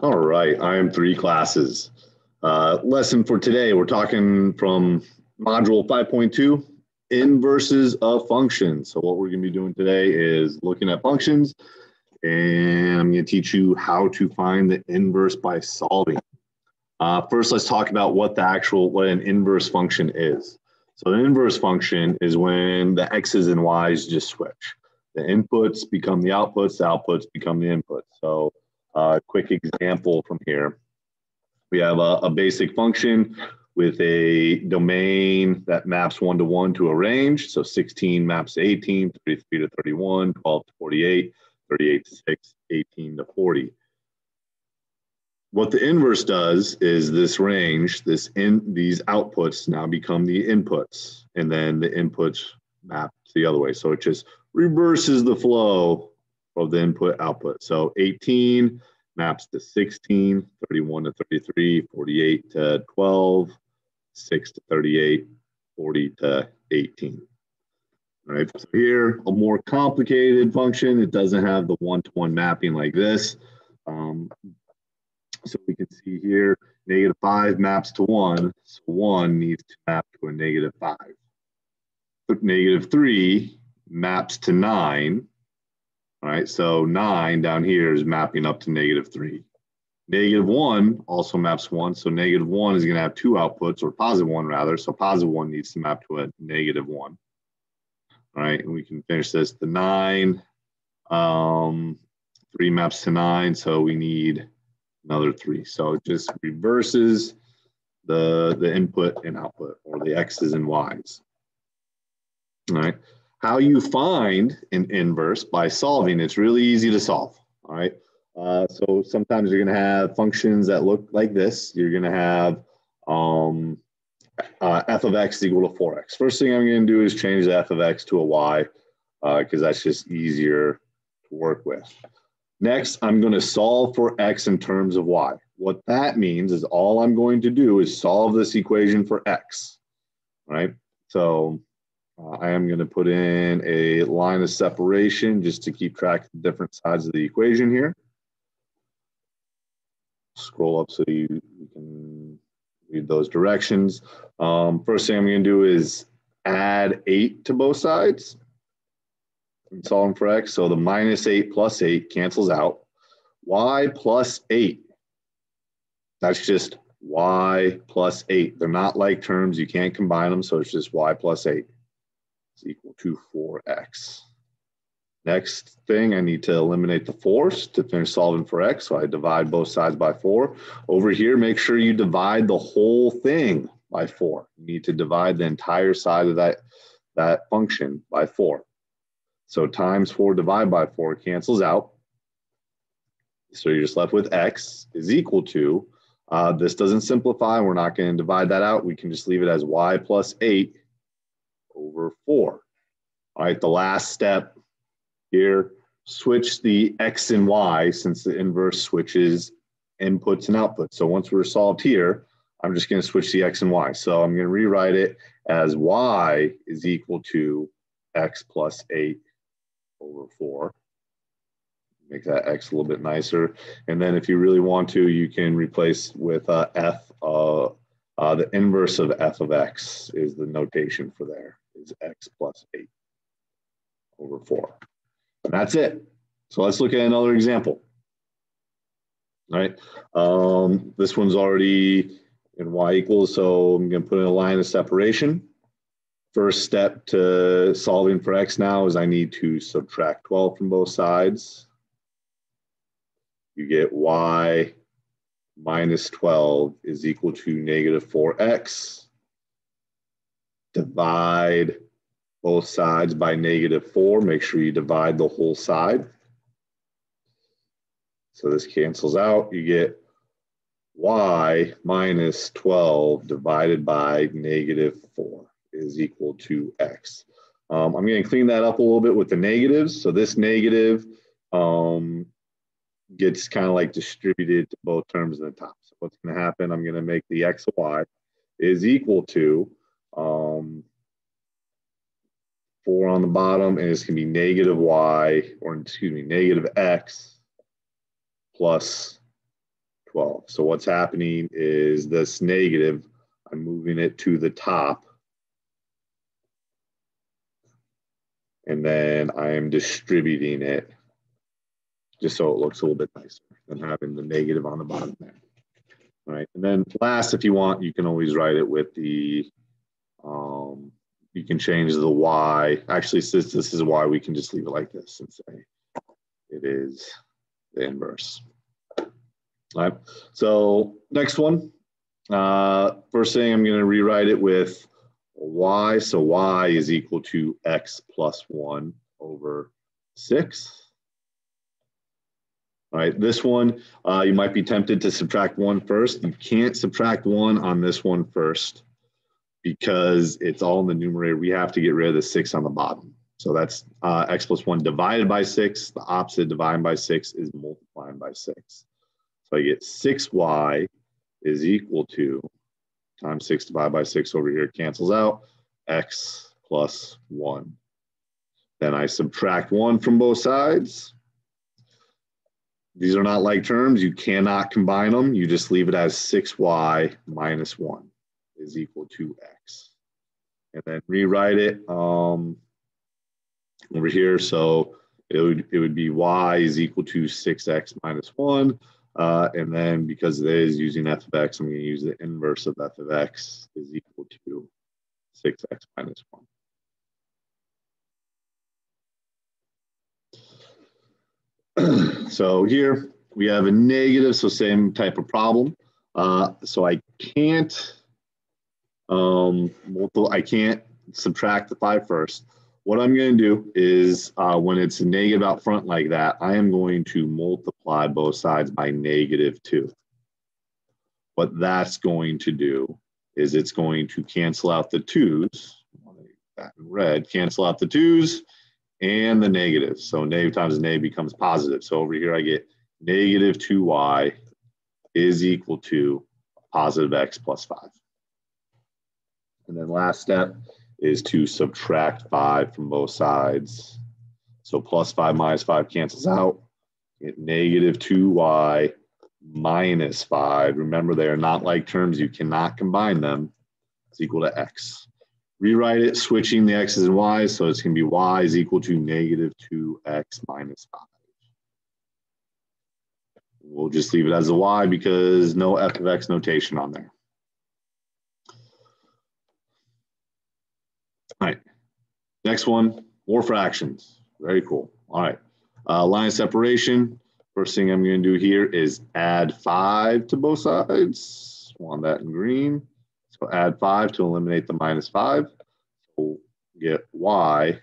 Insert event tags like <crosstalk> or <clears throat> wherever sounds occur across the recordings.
All right, IM3 classes. Uh, lesson for today, we're talking from module 5.2, inverses of functions. So what we're gonna be doing today is looking at functions and I'm gonna teach you how to find the inverse by solving. Uh, first, let's talk about what the actual, what an inverse function is. So an inverse function is when the x's and y's just switch. The inputs become the outputs, the outputs become the inputs. So a quick example from here. We have a, a, basic function with a domain that maps one to one to a range. So 16 maps to 18, 33 to 31, 12 to 48, 38 to 6, 18 to 40. What the inverse does is this range, this in these outputs now become the inputs, and then the inputs map the other way. So it just reverses the flow of the input output. So 18 maps to 16, 31 to 33, 48 to 12, 6 to 38, 40 to 18. All right, so here, a more complicated function. It doesn't have the one-to-one -one mapping like this. Um, so we can see here, negative 5 maps to 1. So 1 needs to map to a negative 5. But negative 3 maps to 9 all right, so nine down here is mapping up to negative three. Negative one also maps one, so negative one is gonna have two outputs, or positive one rather, so positive one needs to map to a negative one. All right, and we can finish this. The nine, um, three maps to nine, so we need another three. So it just reverses the, the input and output, or the x's and y's. All right. How you find an inverse by solving, it's really easy to solve, all right? Uh, so sometimes you're gonna have functions that look like this. You're gonna have um, uh, f of x equal to 4x. First thing I'm gonna do is change the f of x to a y because uh, that's just easier to work with. Next, I'm gonna solve for x in terms of y. What that means is all I'm going to do is solve this equation for x, right? So uh, I am going to put in a line of separation just to keep track of the different sides of the equation here. Scroll up so you, you can read those directions. Um, first thing I'm going to do is add 8 to both sides and solve for x. So the minus 8 plus 8 cancels out. y plus 8, that's just y plus 8. They're not like terms. You can't combine them, so it's just y plus 8 is equal to 4x. Next thing, I need to eliminate the force to finish solving for x. So I divide both sides by 4. Over here, make sure you divide the whole thing by 4. You need to divide the entire side of that, that function by 4. So times 4 divided by 4 cancels out. So you're just left with x is equal to, uh, this doesn't simplify. We're not going to divide that out. We can just leave it as y plus 8 over 4. All right, the last step here, switch the x and y since the inverse switches inputs and outputs. So once we're solved here, I'm just going to switch the x and y. So I'm going to rewrite it as y is equal to x plus 8 over 4. Make that x a little bit nicer. And then if you really want to, you can replace with uh, f, uh, uh, the inverse of f of x is the notation for there is x plus 8 over 4. And that's it. So let's look at another example. All right. Um, this one's already in y equals, so I'm going to put in a line of separation. First step to solving for x now is I need to subtract 12 from both sides. You get y minus 12 is equal to negative 4x divide both sides by negative 4. Make sure you divide the whole side. So this cancels out. You get y minus 12 divided by negative 4 is equal to x. Um, I'm going to clean that up a little bit with the negatives. So this negative um, gets kind of like distributed to both terms in the top. So what's going to happen, I'm going to make the x y is equal to um, 4 on the bottom, and it's going to be negative y, or excuse me, negative x plus 12. So what's happening is this negative, I'm moving it to the top. And then I am distributing it just so it looks a little bit nicer than having the negative on the bottom there. All right, and then last, if you want, you can always write it with the, um, you can change the y. Actually, since this is why we can just leave it like this and say it is the inverse. All right, so next one. Uh, first thing, I'm going to rewrite it with y. So y is equal to x plus 1 over 6. All right, this one, uh, you might be tempted to subtract one first. You can't subtract one on this one first because it's all in the numerator. We have to get rid of the six on the bottom. So that's uh, x plus one divided by six. The opposite dividing by six is multiplying by six. So I get six y is equal to times six divided by six over here cancels out x plus one. Then I subtract one from both sides. These are not like terms. You cannot combine them. You just leave it as 6y minus 1 is equal to x. And then rewrite it um, over here. So it would, it would be y is equal to 6x minus 1. Uh, and then because it is using f of x, I'm going to use the inverse of f of x is equal to 6x minus 1. <clears throat> so here we have a negative, so same type of problem. Uh, so I can't um, I can't subtract the five first. What I'm going to do is uh, when it's negative out front like that, I am going to multiply both sides by negative two. What that's going to do is it's going to cancel out the twos, that in red, cancel out the twos, and the negative. So negative times negative becomes positive. So over here I get negative 2y is equal to positive x plus 5. And then last step is to subtract 5 from both sides. So plus 5 minus 5 cancels out. Get negative 2y minus 5. Remember, they are not like terms. You cannot combine them. It's equal to x rewrite it, switching the x's and y's. So it's going to be y is equal to negative 2x minus 5. We'll just leave it as a y because no f of x notation on there. All right, next one, more fractions. Very cool. All right, uh, line separation. First thing I'm going to do here is add 5 to both sides. Want that in green. So add 5 to eliminate the minus 5. So get y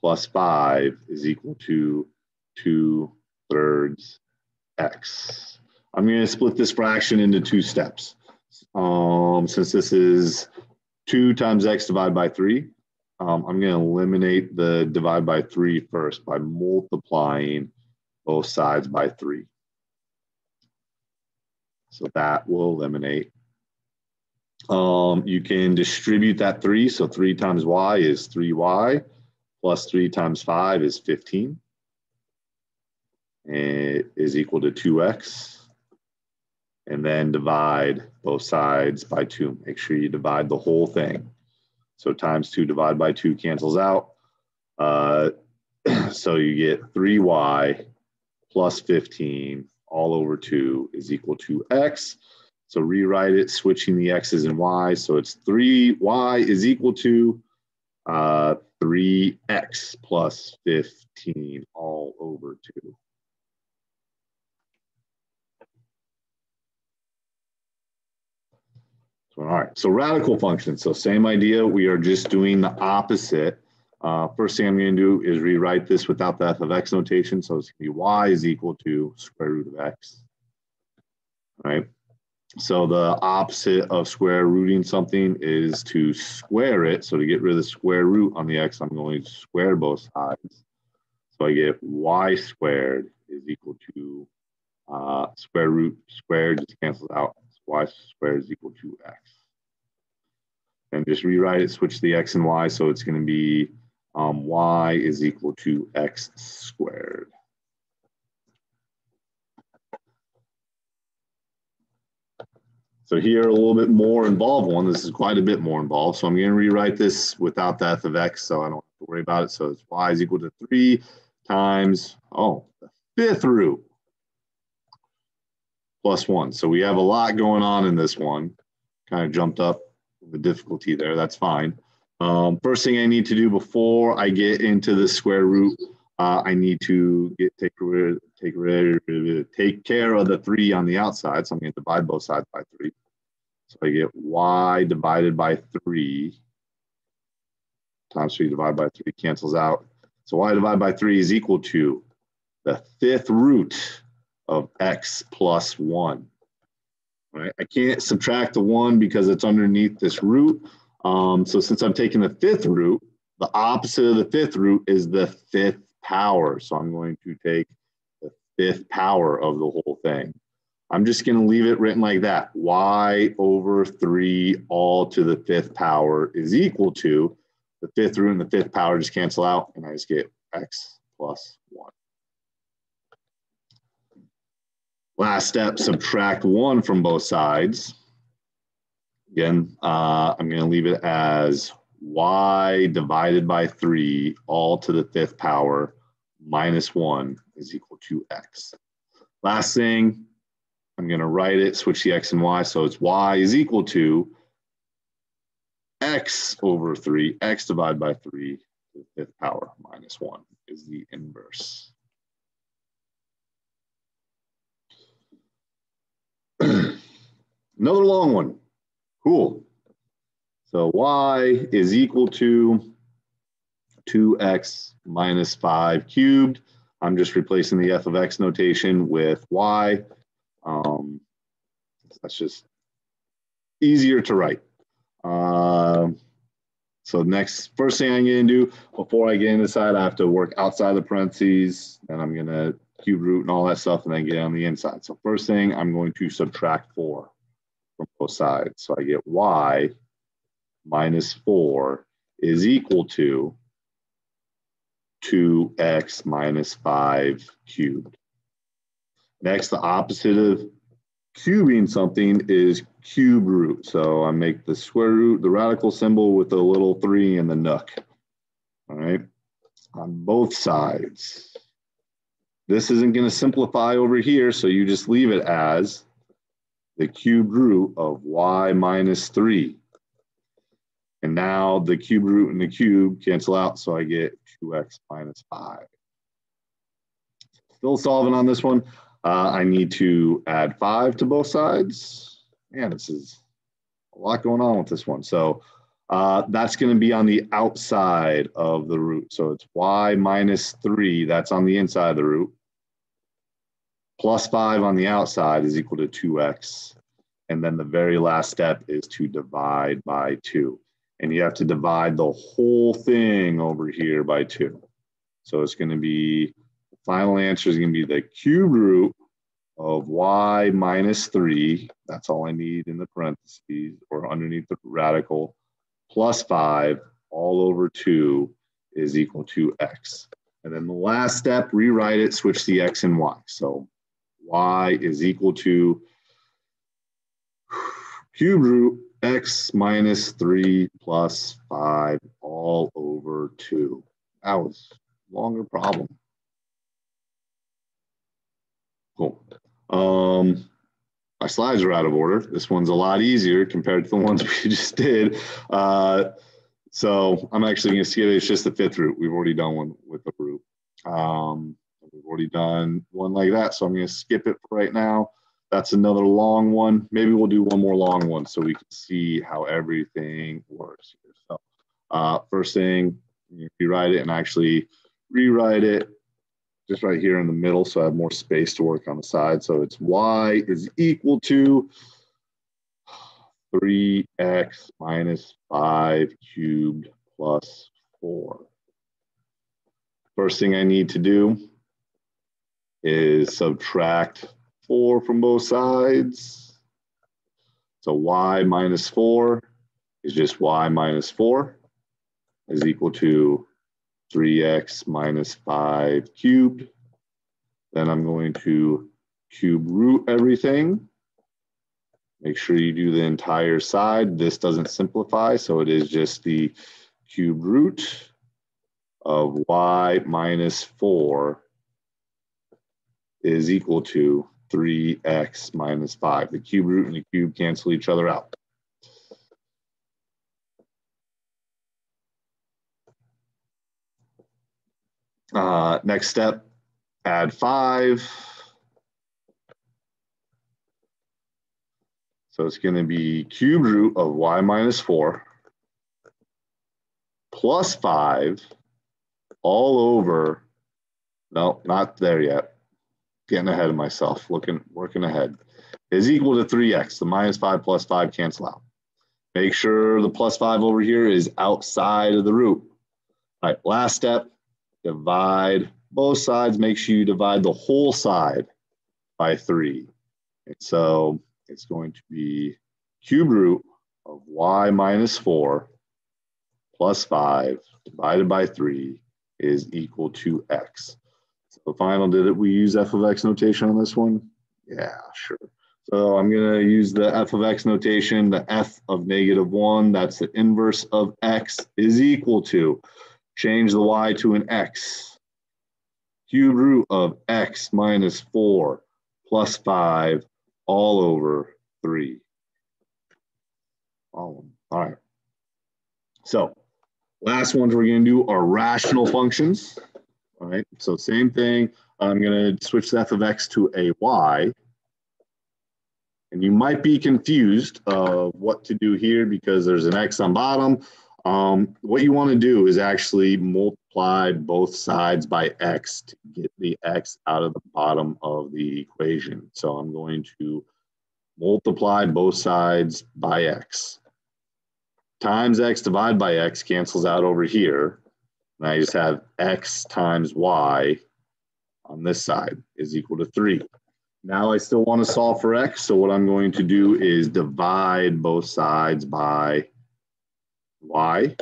plus 5 is equal to 2 thirds x. I'm going to split this fraction into two steps. Um, since this is 2 times x divided by 3, um, I'm going to eliminate the divide by 3 first by multiplying both sides by 3. So that will eliminate um, you can distribute that three. So three times y is 3y plus three times five is 15. And it is equal to 2x. And then divide both sides by two. Make sure you divide the whole thing. So times two divided by two cancels out. Uh, <clears throat> so you get 3y plus 15 all over 2 is equal to x. So rewrite it, switching the x's and y's. So it's 3y is equal to uh, 3x plus 15 all over 2. All right, so radical function. So same idea, we are just doing the opposite. Uh, first thing I'm going to do is rewrite this without the f of x notation. So it's going to be y is equal to square root of x. All right. So the opposite of square rooting something is to square it. So to get rid of the square root on the x, I'm going to square both sides. So I get y squared is equal to uh, square root squared just cancels out. Y squared is equal to x. And just rewrite it, switch the x and y. So it's going to be um, y is equal to x squared. So here a little bit more involved one. This is quite a bit more involved. So I'm going to rewrite this without the f of x so I don't have to worry about it. So it's y is equal to 3 times, oh, the fifth root plus 1. So we have a lot going on in this one. Kind of jumped up the difficulty there. That's fine. Um, first thing I need to do before I get into the square root, uh, I need to get take take take care of the three on the outside. So I'm going to divide both sides by three. So I get y divided by three times three divided by three cancels out. So y divided by three is equal to the fifth root of x plus one. Right? I can't subtract the one because it's underneath this root. Um, so since I'm taking the fifth root, the opposite of the fifth root is the fifth power. So I'm going to take the fifth power of the whole thing. I'm just going to leave it written like that. y over 3 all to the fifth power is equal to the fifth root and the fifth power just cancel out, and I just get x plus 1. Last step, subtract 1 from both sides. Again, uh, I'm going to leave it as y divided by 3 all to the fifth power minus 1 is equal to x. Last thing, I'm going to write it, switch the x and y. So it's y is equal to x over 3, x divided by 3 to the fifth power minus 1 is the inverse. Long one. Cool. So y is equal to 2x minus 5 cubed. I'm just replacing the f of x notation with y. Um, that's just easier to write. Uh, so next, first thing I'm going to do before I get inside, I have to work outside the parentheses, and I'm going to cube root and all that stuff, and then get on the inside. So first thing, I'm going to subtract 4 from both sides. So I get y minus 4 is equal to 2x minus 5 cubed. Next, the opposite of cubing something is cube root. So I make the square root, the radical symbol with a little 3 in the nook. All right, on both sides. This isn't going to simplify over here, so you just leave it as the cube root of y minus 3. And now the cube root and the cube cancel out, so I get 2x minus 5. Still solving on this one. Uh, I need to add 5 to both sides. Man, this is a lot going on with this one. So uh, that's going to be on the outside of the root. So it's y minus 3. That's on the inside of the root plus 5 on the outside is equal to 2x. And then the very last step is to divide by 2. And you have to divide the whole thing over here by 2. So it's going to be, the final answer is going to be the cube root of y minus 3. That's all I need in the parentheses or underneath the radical, plus 5 all over 2 is equal to x. And then the last step, rewrite it, switch the x and y. So y is equal to cube root x minus 3 plus 5 all over 2. That was a longer problem. Cool. Um, my slides are out of order. This one's a lot easier compared to the ones <laughs> we just did. Uh, so I'm actually going to skip it. It's just the fifth root. We've already done one with the root. Um, already done one like that, so I'm going to skip it for right now. That's another long one. Maybe we'll do one more long one so we can see how everything works. Here. So uh, first thing, you rewrite it and actually rewrite it just right here in the middle so I have more space to work on the side. So it's y is equal to 3x minus 5 cubed plus 4. First thing I need to do is subtract 4 from both sides. So y minus 4 is just y minus 4 is equal to 3x minus 5 cubed. Then I'm going to cube root everything. Make sure you do the entire side. This doesn't simplify, so it is just the cube root of y minus 4 is equal to 3x minus 5. The cube root and the cube cancel each other out. Uh, next step, add 5. So it's going to be cube root of y minus 4 plus 5 all over, no, not there yet. Getting ahead of myself, looking, working ahead, is equal to 3x. The minus 5 plus 5 cancel out. Make sure the plus 5 over here is outside of the root. All right, last step, divide both sides. Make sure you divide the whole side by 3. And so it's going to be cube root of y minus 4 plus 5 divided by 3 is equal to x. So final, did it? we use f of x notation on this one? Yeah, sure. So I'm going to use the f of x notation, the f of negative 1, that's the inverse of x, is equal to, change the y to an x, cube root of x minus 4 plus 5 all over 3. All, all right. So Last ones we're going to do are rational functions. All right, so same thing. I'm going to switch the f of x to a y. And you might be confused of what to do here because there's an x on bottom. Um, what you want to do is actually multiply both sides by x to get the x out of the bottom of the equation. So I'm going to multiply both sides by x times x divided by x cancels out over here. And I just have x times y on this side is equal to 3. Now I still want to solve for x, so what I'm going to do is divide both sides by y.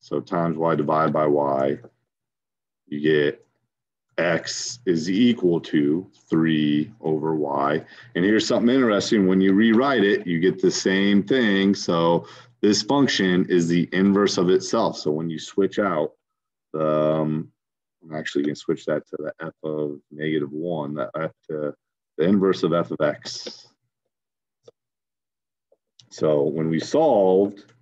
So times y divided by y, you get x is equal to 3 over y. And here's something interesting. When you rewrite it, you get the same thing. So this function is the inverse of itself. So when you switch out, um, I'm actually going to switch that to the f of negative 1, the f to the inverse of f of x. So when we solved,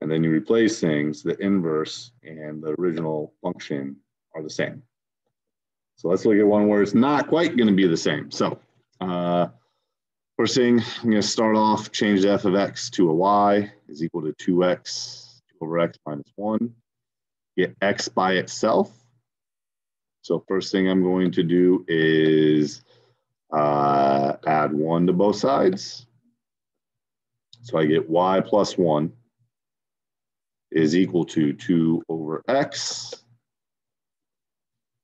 and then you replace things, the inverse and the original function are the same. So let's look at one where it's not quite going to be the same. So uh, first thing, I'm going to start off, change the f of x to a y is equal to 2x over x minus 1. Get x by itself. So first thing I'm going to do is uh, add 1 to both sides. So I get y plus 1 is equal to 2 over x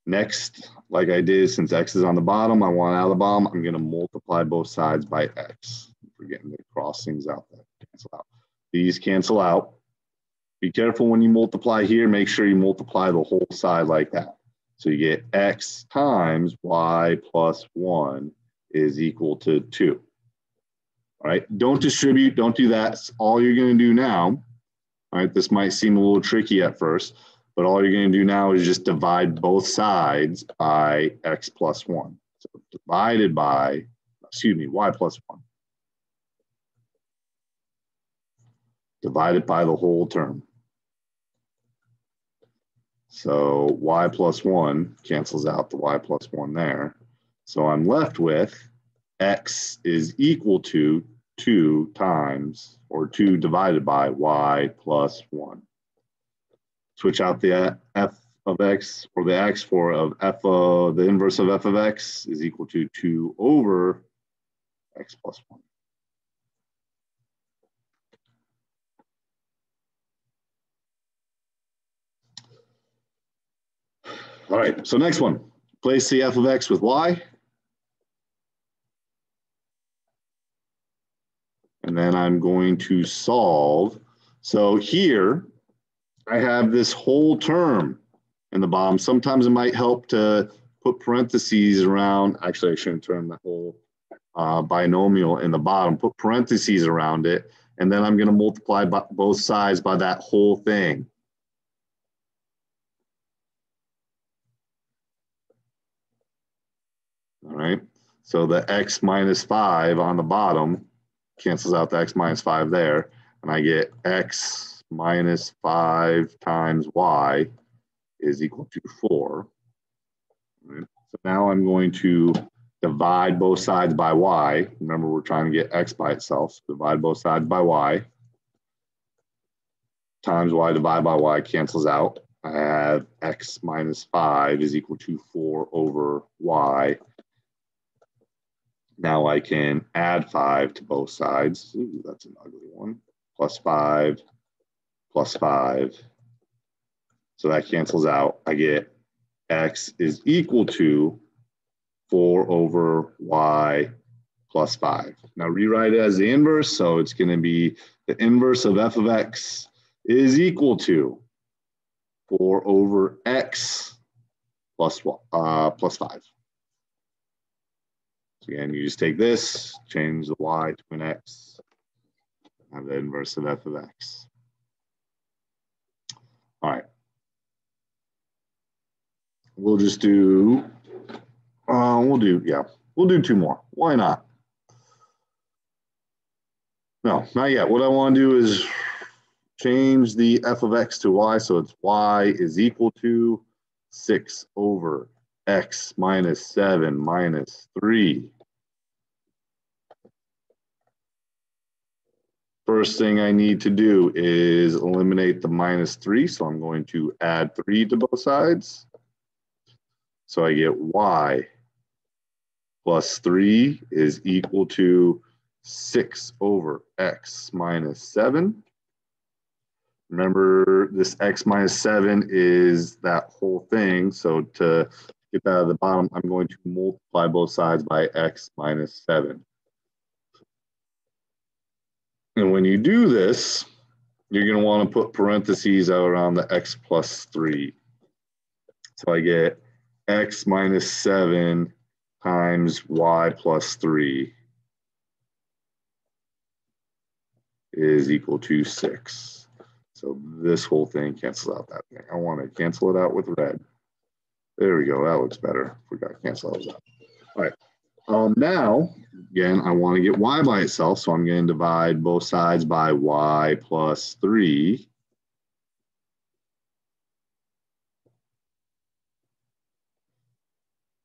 Next, like I did, since x is on the bottom, I want out of the bottom, I'm going to multiply both sides by x. We're getting the crossings out there. Cancel out. These cancel out. Be careful when you multiply here. Make sure you multiply the whole side like that. So you get x times y plus 1 is equal to 2. All right, don't distribute, don't do that. All you're going to do now. All right, this might seem a little tricky at first. But all you're going to do now is just divide both sides by x plus 1. So divided by, excuse me, y plus 1. Divided by the whole term. So y plus 1 cancels out the y plus 1 there. So I'm left with x is equal to 2 times, or 2 divided by y plus 1 switch out the f of x or the x for of f of the inverse of f of x is equal to 2 over x plus 1. All right, so next one, place the f of x with y. And then I'm going to solve. So here, I have this whole term in the bottom. Sometimes it might help to put parentheses around, actually I shouldn't turn the whole uh, binomial in the bottom, put parentheses around it, and then I'm gonna multiply both sides by that whole thing. All right, so the x minus five on the bottom cancels out the x minus five there, and I get x minus five times y is equal to four. Right. So now I'm going to divide both sides by y. Remember, we're trying to get x by itself. So divide both sides by y. Times y divided by y cancels out. I have x minus 5 is equal to 4 over y. Now I can add 5 to both sides. Ooh, that's an ugly one. Plus 5, plus 5. So that cancels out. I get x is equal to 4 over y plus 5. Now rewrite it as the inverse. So it's going to be the inverse of f of x is equal to 4 over x plus, uh, plus 5. So again, you just take this, change the y to an x, have the inverse of f of x. All right. We'll just do uh, we'll do, yeah, we'll do two more. Why not? No, not yet. What I want to do is change the f of x to y. So it's y is equal to 6 over x minus 7 minus 3. First thing I need to do is eliminate the minus 3. So I'm going to add 3 to both sides. So I get y plus 3 is equal to 6 over x minus 7. Remember, this x minus 7 is that whole thing. So to get that out of the bottom, I'm going to multiply both sides by x minus 7. And when you do this, you're going to want to put parentheses out around the x plus 3. So I get x minus 7 times y plus 3 is equal to 6. So this whole thing cancels out that thing. I want to cancel it out with red. There we go. That looks better. We forgot to cancel those out. All right. Um, now, again, I want to get y by itself. So I'm going to divide both sides by y plus 3.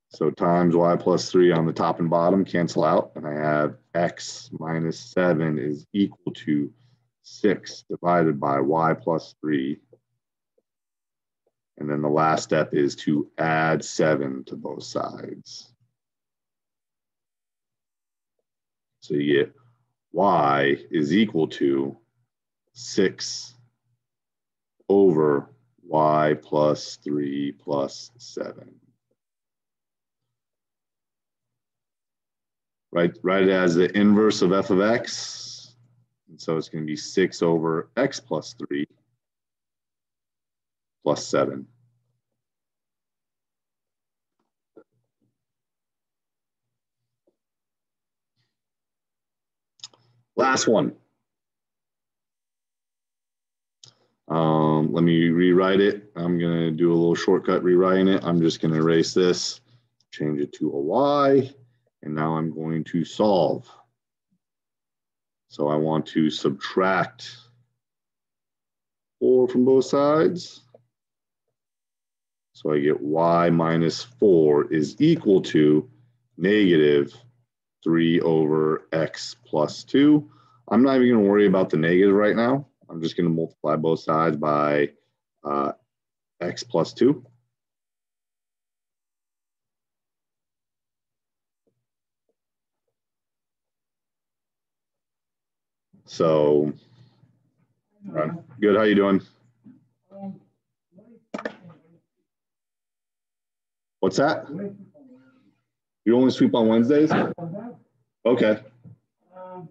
So times y plus 3 on the top and bottom cancel out, and I have x minus 7 is equal to 6 divided by y plus 3. And then the last step is to add 7 to both sides. So you get y is equal to 6 over y plus 3 plus 7. right, write it as the inverse of f of x. And so it's going to be 6 over x plus 3 plus 7. Last one. Um, let me rewrite it. I'm going to do a little shortcut rewriting it. I'm just going to erase this, change it to a y. And now I'm going to solve. So I want to subtract 4 from both sides. So I get y minus 4 is equal to negative 3 over x plus 2. I'm not even going to worry about the negative right now. I'm just going to multiply both sides by uh, x plus 2. So, good. How you doing? What's that? You only sweep on Wednesdays? Okay. Um,